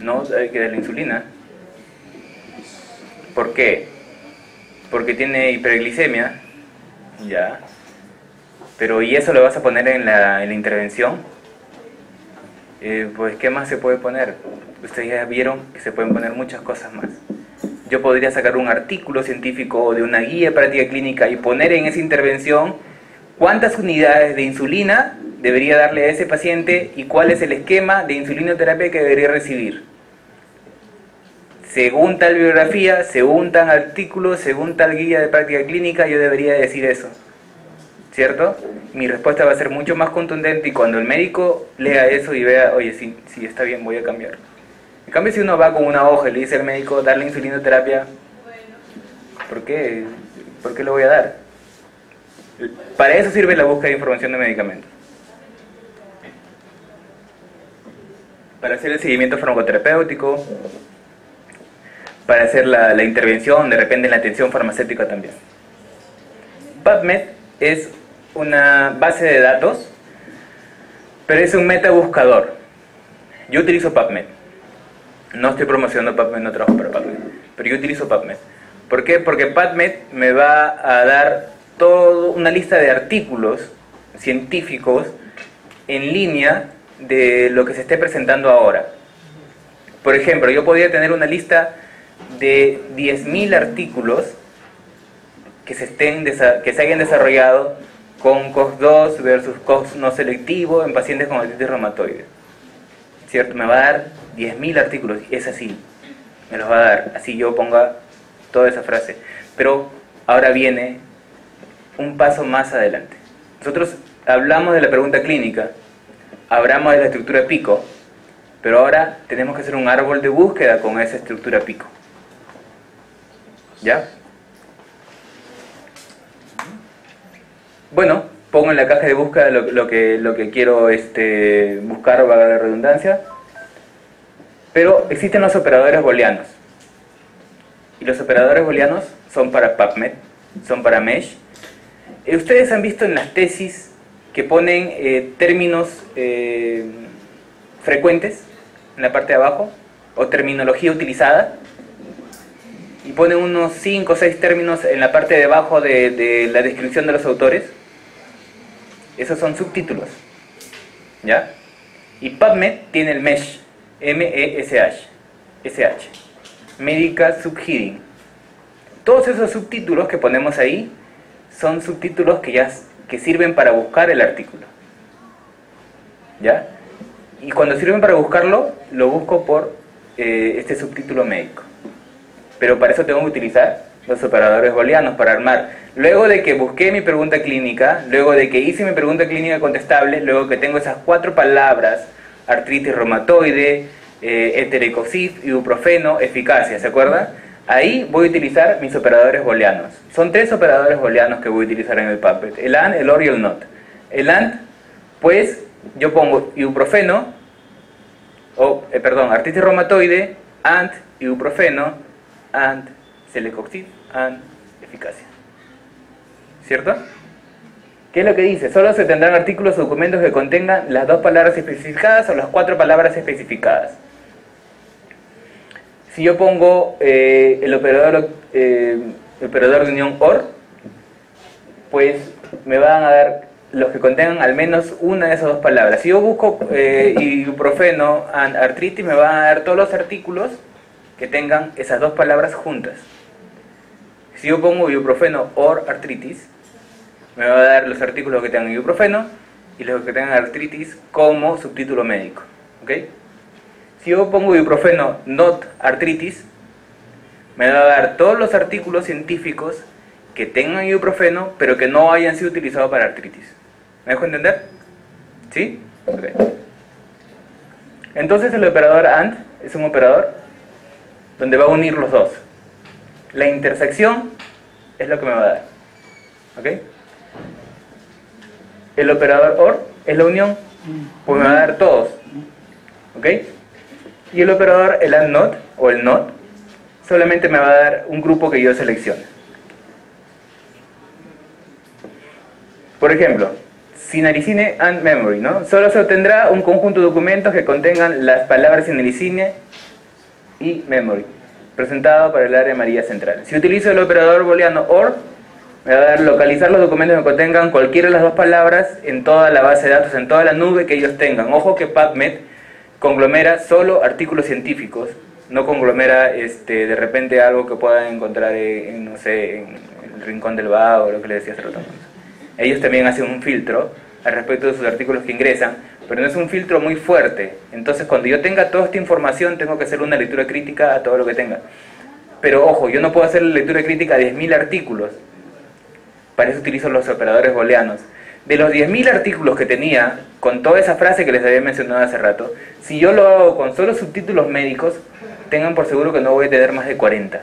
¿no? Que de la insulina. ¿Por qué? Porque tiene hiperglicemia, ya. Pero ¿y eso lo vas a poner en la, intervención? Eh, pues ¿qué más se puede poner? Ustedes ya vieron que se pueden poner muchas cosas más. Yo podría sacar un artículo científico de una guía práctica clínica y poner en esa intervención cuántas unidades de insulina debería darle a ese paciente y cuál es el esquema de insulinoterapia que debería recibir. Según tal bibliografía, según tal artículo, según tal guía de práctica clínica, yo debería decir eso. ¿Cierto? Mi respuesta va a ser mucho más contundente y cuando el médico lea eso y vea, oye, si, si está bien, voy a cambiar. En cambio, si uno va con una hoja y le dice al médico darle insulinoterapia, ¿por qué? ¿Por qué lo voy a dar? Para eso sirve la búsqueda de información de medicamentos. Para hacer el seguimiento farmacoterapéutico, para hacer la, intervención, de repente en la atención farmacéutica también. PubMed es una base de datos, pero es un metabuscador. Yo utilizo PubMed. No estoy promocionando PubMed, no trabajo para PubMed, pero yo utilizo PubMed. ¿Por qué? Porque PubMed me va a dar toda una lista de artículos científicos en línea de lo que se esté presentando ahora. Por ejemplo, yo podría tener una lista de 10.000 artículos que se, estén que se hayan desarrollado con COX-2 versus COX no selectivo en pacientes con artritis reumatoide. ¿Cierto? Me va a dar 10.000 artículos, es así, me los va a dar, así yo ponga toda esa frase. Pero ahora viene un paso más adelante. Nosotros hablamos de la pregunta clínica, hablamos de la estructura pico, pero ahora tenemos que hacer un árbol de búsqueda con esa estructura pico. ¿Ya? Bueno, pongo en la caja de búsqueda lo, que, lo que quiero este, buscar, valga la redundancia. Pero existen los operadores booleanos. Y los operadores booleanos son para PubMed, son para Mesh. Eh, ustedes han visto en las tesis que ponen eh, términos eh, frecuentes en la parte de abajo o terminología utilizada y ponen unos 5 o 6 términos en la parte de abajo de, la descripción de los autores. Esos son subtítulos. ¿Ya? Y PubMed tiene el MESH, M-E-S-H, S-H, Medical Subheading. Todos esos subtítulos que ponemos ahí son subtítulos que ya que sirven para buscar el artículo. ¿Ya? Y cuando sirven para buscarlo, lo busco por eh, este subtítulo médico. Pero para eso tengo que utilizar los operadores booleanos para armar. Luego de que busqué mi pregunta clínica, luego de que hice mi pregunta clínica contestable, luego que tengo esas cuatro palabras, artritis reumatoide, eh, ibuprofeno, eficacia, ¿se acuerdan? Ahí voy a utilizar mis operadores booleanos. Son tres operadores booleanos que voy a utilizar en el Puppet, el AND, el OR y el NOT. El AND, pues yo pongo ibuprofeno, o, eh, perdón, artritis reumatoide, AND, ibuprofeno, and celecoxib and eficacia. ¿Cierto? ¿Qué es lo que dice? Solo se tendrán artículos o documentos que contengan las dos palabras especificadas o las cuatro palabras especificadas. Si yo pongo eh, el, operador, eh, operador de unión OR, pues me van a dar los que contengan al menos una de esas dos palabras. Si yo busco eh, ibuprofeno and artritis, me van a dar todos los artículos que tengan esas dos palabras juntas. Si yo pongo ibuprofeno or artritis, me va a dar los artículos que tengan ibuprofeno y los que tengan artritis como subtítulo médico. ¿ok? Si yo pongo ibuprofeno not artritis, me va a dar todos los artículos científicos que tengan ibuprofeno, pero que no hayan sido utilizados para artritis. ¿Me dejo entender? ¿Sí? Entonces el operador AND es un operador donde va a unir los dos. La intersección es lo que me va a dar. ¿Ok? El operador OR es la unión, pues me va a dar todos. ¿Ok? Y el operador, el AND NOT o el NOT, solamente me va a dar un grupo que yo seleccione. Por ejemplo, Sinalicine and Memory, ¿no? Solo se obtendrá un conjunto de documentos que contengan las palabras Sinalicine y memory, presentado para el área María Central. Si utilizo el operador booleano OR, me va a dar localizar los documentos que contengan cualquiera de las dos palabras en toda la base de datos, en toda la nube que ellos tengan. Ojo que PubMed conglomera solo artículos científicos, no conglomera este, de repente algo que puedan encontrar en, no sé, en el rincón del vago o lo que le decía hace rato. Ellos también hacen un filtro al respecto de sus artículos que ingresan, pero no es un filtro muy fuerte. Entonces, cuando yo tenga toda esta información, tengo que hacer una lectura crítica a todo lo que tenga. Pero ojo, yo no puedo hacer la lectura crítica a 10.000 artículos. Para eso utilizo los operadores booleanos. De los 10.000 artículos que tenía, con toda esa frase que les había mencionado hace rato, si yo lo hago con solo subtítulos médicos, tengan por seguro que no voy a tener más de 40.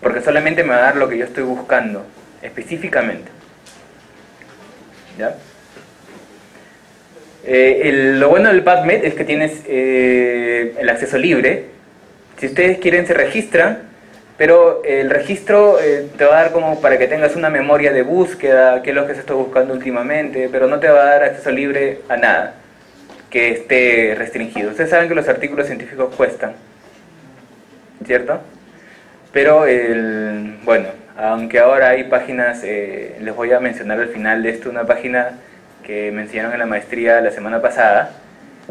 Porque solamente me va a dar lo que yo estoy buscando, específicamente. ¿Ya? Eh, lo bueno del PubMed es que tienes eh, el acceso libre. Si ustedes quieren, se registran pero el registro eh, te va a dar como para que tengas una memoria de búsqueda, qué es lo que se está buscando últimamente, pero no te va a dar acceso libre a nada que esté restringido. Ustedes saben que los artículos científicos cuestan, ¿cierto? Pero, el, bueno, aunque ahora hay páginas, eh, les voy a mencionar al final de esto una página que me enseñaron en la maestría la semana pasada,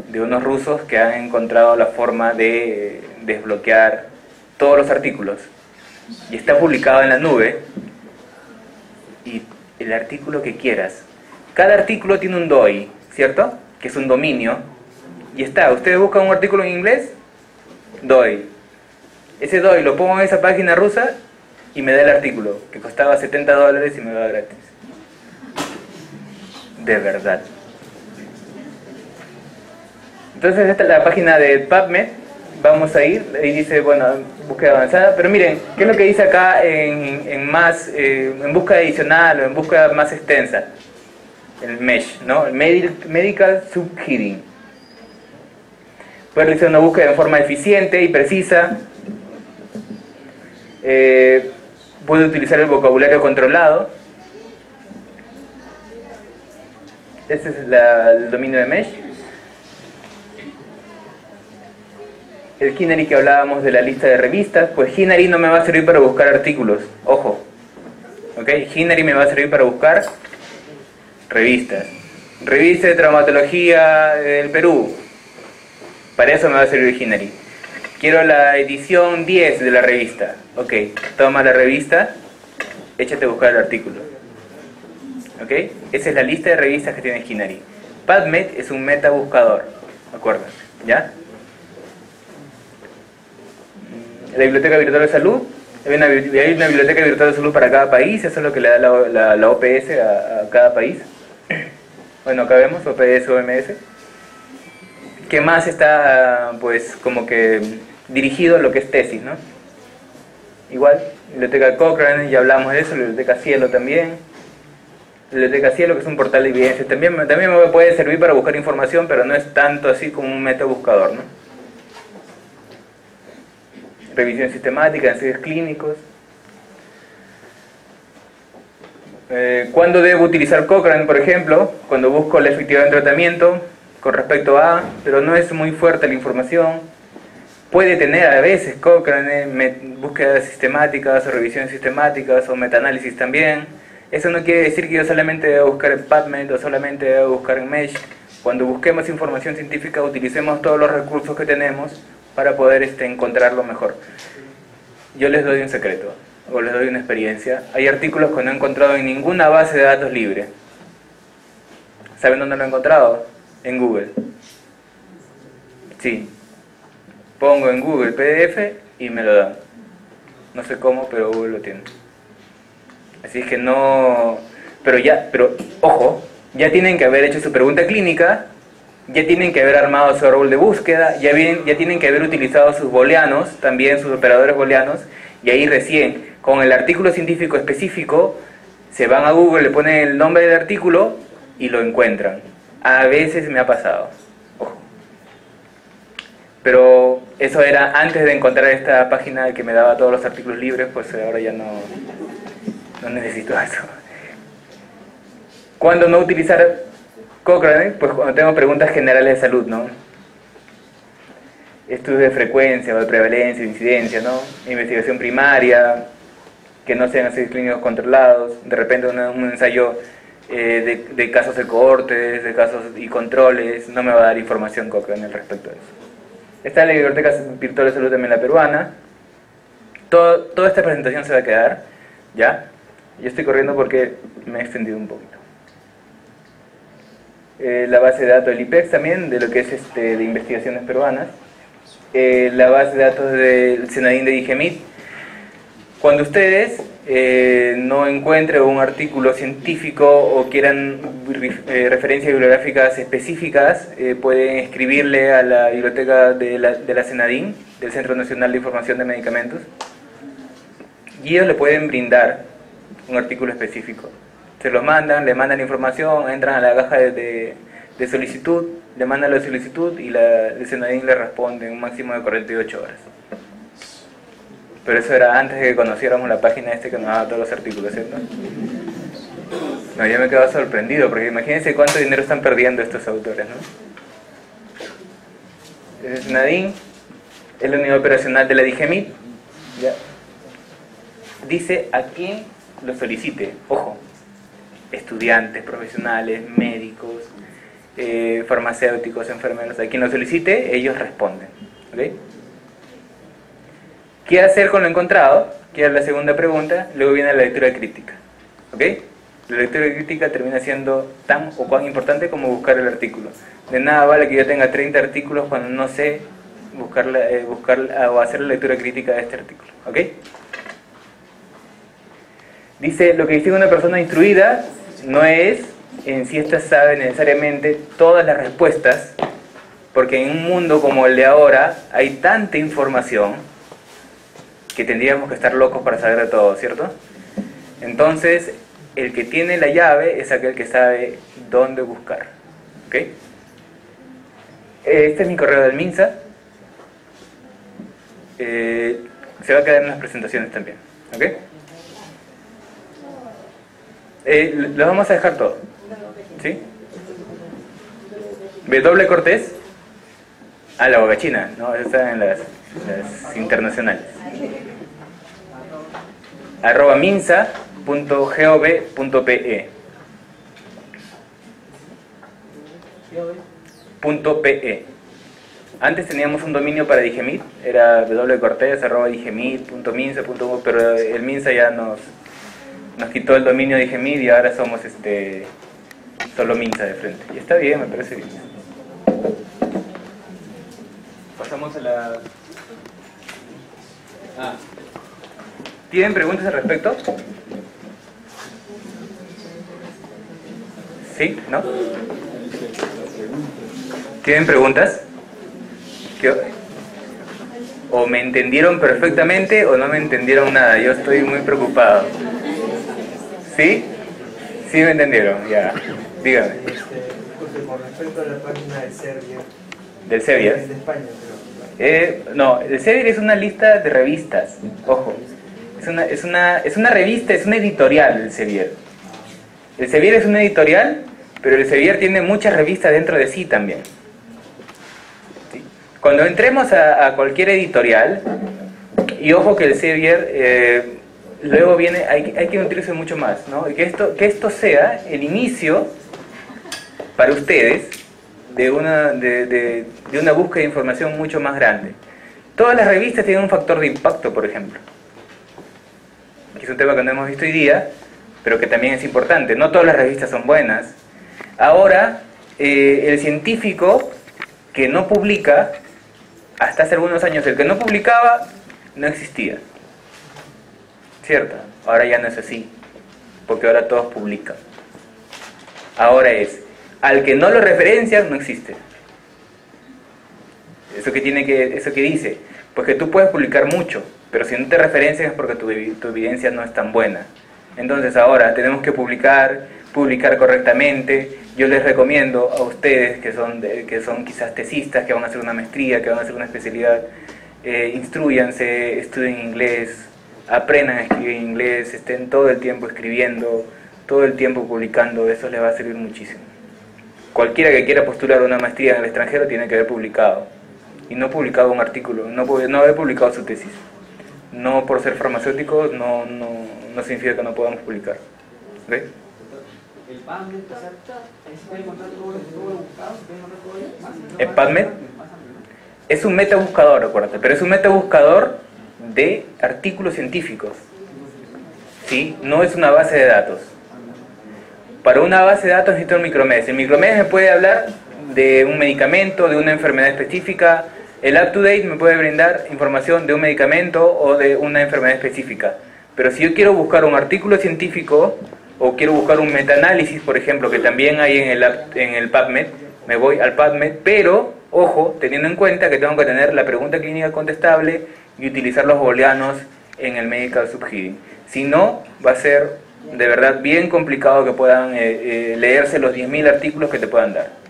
de unos rusos que han encontrado la forma de desbloquear todos los artículos y está publicado en la nube y el artículo que quieras. Cada artículo tiene un DOI, ¿cierto? Que es un dominio. Y está, ustedes buscan un artículo en inglés, DOI. Ese DOI lo pongo en esa página rusa y me da el artículo, que costaba 70 dólares y me da gratis. De verdad. Entonces esta es la página de PubMed vamos a ir, y dice, bueno, búsqueda avanzada, pero miren, ¿qué es lo que dice acá en, en más, eh, en búsqueda adicional o en búsqueda más extensa? El MESH, ¿no? El Medical Subheading. Puede realizar una búsqueda en forma eficiente y precisa. Eh, puede utilizar el vocabulario controlado. Este es el dominio de Mesh. El Hinary que hablábamos de la lista de revistas, pues Hinary no me va a servir para buscar artículos, ojo. ¿Ok? Hinary me va a servir para buscar revistas. Revista de traumatología del Perú. Para eso me va a servir Hinary. Quiero la edición 10 de la revista. Ok, toma la revista, échate a buscar el artículo. ¿Ok? Esa es la lista de revistas que tiene Hinary. PubMed es un meta buscador, ¿acuerdan? ¿Ya? La Biblioteca Virtual de Salud. Hay una, biblioteca virtual de salud para cada país, eso es lo que le da la, OPS a, cada país. Bueno, acá vemos OPS, OMS. ¿Qué más está, pues, como que dirigido a lo que es tesis, ¿no? Igual, Biblioteca Cochrane, ya hablamos de eso, Biblioteca Cielo también. Biblioteca Cielo, que es un portal de evidencia, también, también me puede servir para buscar información, pero no es tanto así como un meta buscador, ¿no? Revisión sistemática, ensayos clínicos. Eh, ¿Cuándo debo utilizar Cochrane, por ejemplo? Cuando busco la efectividad del tratamiento con respecto a, pero no es muy fuerte la información. Puede tener a veces Cochrane búsquedas sistemáticas o revisiones sistemáticas o metaanálisis también. Eso no quiere decir que yo solamente debo buscar en PubMed o solamente debo buscar en Mesh. Cuando busquemos información científica utilicemos todos los recursos que tenemos para poder este, encontrarlo mejor. Yo les doy un secreto, o les doy una experiencia. Hay artículos que no he encontrado en ninguna base de datos libre. ¿Saben dónde lo he encontrado? En Google. Sí. Pongo en Google PDF y me lo dan. No sé cómo, pero Google lo tiene. Así es que no... Pero ya, pero ojo, ya tienen que haber hecho su pregunta clínica ya tienen que haber armado su árbol de búsqueda, ya, ya tienen que haber utilizado sus booleanos, también sus operadores booleanos, y ahí recién, con el artículo científico específico, se van a Google, le ponen el nombre del artículo y lo encuentran. A veces me ha pasado. Pero eso era antes de encontrar esta página que me daba todos los artículos libres, pues ahora ya no, no necesito eso. ¿Cuándo no utilizar Cochrane, pues cuando tengo preguntas generales de salud, ¿no? estudios de frecuencia o de prevalencia o incidencia, ¿no? Investigación primaria, que no sean así clínicos controlados, de repente un, un ensayo eh, de, de, casos de cohortes, de casos y controles, no me va a dar información Cochrane respecto a eso. Está la Biblioteca Virtual de Salud también la peruana. Todo, toda esta presentación se va a quedar, ¿ya? Yo estoy corriendo porque me he extendido un poquito. Eh, la base de datos del IPEX también, de lo que es este, de investigaciones peruanas. Eh, la base de datos del Senadín de Digemit. Cuando ustedes eh, no encuentren un artículo científico o quieran eh, referencias bibliográficas específicas, eh, pueden escribirle a la biblioteca de la, de la Senadín, del Centro Nacional de Información de Medicamentos, y ellos le pueden brindar un artículo específico. Se los mandan, le mandan información, entran a la caja de, de, solicitud, le mandan la solicitud y la, el Senadín le responde en un máximo de 48 horas. Pero eso era antes de que conociéramos la página este que nos daba todos los artículos, ¿cierto? No, yo me quedaba sorprendido, porque imagínense cuánto dinero están perdiendo estos autores, ¿no? es Nadine, es la unidad operacional de la DIGEMIT, ¿ya? Dice a quién lo solicite, ojo, estudiantes, profesionales, médicos, eh, farmacéuticos, enfermeros, a quien lo solicite, ellos responden, ¿ok? ¿Qué hacer con lo encontrado? Que es la segunda pregunta. Luego viene la lectura crítica. ¿Ok? La lectura crítica termina siendo tan o cuán importante como buscar el artículo. De nada vale que yo tenga 30 artículos cuando no sé buscar, eh, buscar o hacer la lectura crítica de este artículo. ¿Ok? Dice, lo que distingue una persona instruida no es en si ésta sabe necesariamente todas las respuestas, porque en un mundo como el de ahora hay tanta información que tendríamos que estar locos para saber de todo, ¿cierto? Entonces, el que tiene la llave es aquel que sabe dónde buscar. ¿Ok? Este es mi correo del MINSA. Eh, se va a quedar en las presentaciones también. ¿Ok? Eh, los vamos a dejar todo. ¿Sí? W Cortés. a la bogachina, ¿no? Está en las, internacionales arroba minsa.gov.pe .pe antes teníamos un dominio para Digemit, era wcortés, arroba pero el Minsa ya nos, nos quitó el dominio de Digemit y ahora somos este solo Minsa de frente. Y está bien, me parece bien. Pasamos a la... Ah. ¿Tienen preguntas al respecto? ¿Sí? ¿No? ¿Tienen preguntas? O me entendieron perfectamente o no me entendieron nada. Yo estoy muy preocupado. ¿Sí? Sí me entendieron, ya. Dígame. con respecto a la página de Serbia. ¿Del Serbia? De España, eh, no, el Serbia es una lista de revistas. Ojo es una, es una, es una revista, es una editorial el Sevier. El Sevier es una editorial, pero el Sevier tiene muchas revistas dentro de sí también. Cuando entremos a, cualquier editorial, y ojo que el Sevier eh, luego viene, hay, hay que nutrirse mucho más, ¿no? que esto, que esto sea el inicio para ustedes de una búsqueda de información mucho más grande. Todas las revistas tienen un factor de impacto, por ejemplo que es un tema que no hemos visto hoy día, pero que también es importante. No todas las revistas son buenas. Ahora, eh, el científico que no publica, hasta hace algunos años el que no publicaba, no existía. ¿Cierto? Ahora ya no es así, porque ahora todos publican. Ahora es, al que no lo referencia, no existe. ¿Eso que, tiene que, eso que dice? Pues que tú puedes publicar mucho, pero si no te referencias es porque tu, tu evidencia no es tan buena. Entonces ahora tenemos que publicar, publicar correctamente. Yo les recomiendo a ustedes que son, que son quizás tesistas, que van a hacer una maestría, que van a hacer una especialidad, eh, instruyanse, estudien inglés, aprendan a escribir inglés, estén todo el tiempo escribiendo, todo el tiempo publicando, eso les va a servir muchísimo. Cualquiera que quiera postular una maestría en el extranjero tiene que haber publicado. y no publicado un artículo, no, no he publicado su tesis. No por ser farmacéutico no, no, no significa que no podamos publicar. ¿Ok? El PubMed, o sea, ahí se puede encontrar todo lo todo lo buscado, se puede encontrar todo ahí. Más amplio, ¿En más PubMed? Es un metabuscador, acuérdate, pero es un metabuscador de artículos científicos. ¿Sí? No es una base de datos. Para una base de datos necesito un micromedia. El micromedia me puede hablar de un medicamento, de una enfermedad específica. El up-to-date me puede brindar información de un medicamento o de una enfermedad específica. Pero si yo quiero buscar un artículo científico o quiero buscar un metaanálisis, por ejemplo, que también hay en el, en el PubMed, me voy al PubMed, pero, ojo, teniendo en cuenta que tengo que tener la pregunta clínica contestable y utilizar los booleanos en el medical subheading. Si no, va a ser de verdad bien complicado que puedan eh, eh, leerse los 10.000 artículos que te puedan dar.